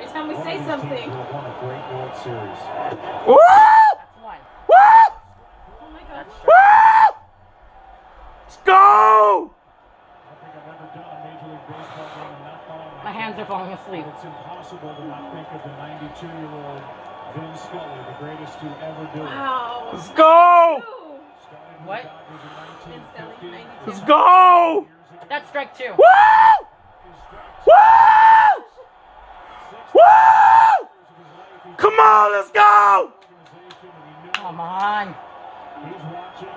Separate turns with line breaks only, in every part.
Every time we say something.
Won a great World Series.
Woo!
That's one.
Woo!
Oh my god.
That's
Woo! Let's go!
I think I've ever done a Major League Baseball game and not thought
My hands are falling asleep.
It's impossible to not think of the 92-year-old Vin Scully, the greatest to ever do it.
Wow.
Let's go!
Ooh.
Started with
What?
the Dodgers in
Vin Scully, 92.
Let's go!
That's strike two.
Woo! Woo! Come on, let's go!
Come on.
He's watching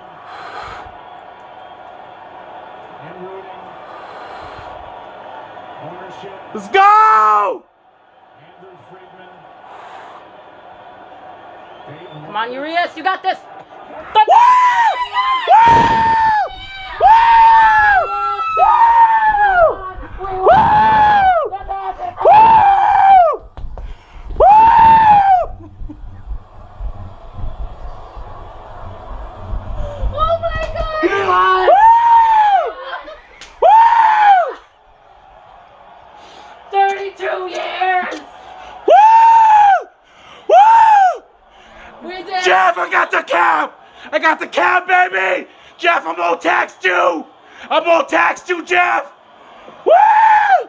and rooting. Ownership,
Let's go!
Andrew Friedman.
Come on, Urias. You got this.
Woo!
22 years!
Woo! Woo!
We did
Jeff, I got the cap. I got the cap, baby! Jeff, I'm all taxed tax you! I'm all taxed tax you, Jeff! Woo!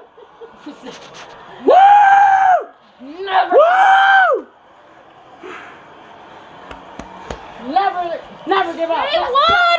Woo! Never! Woo! Never, never give up. They won!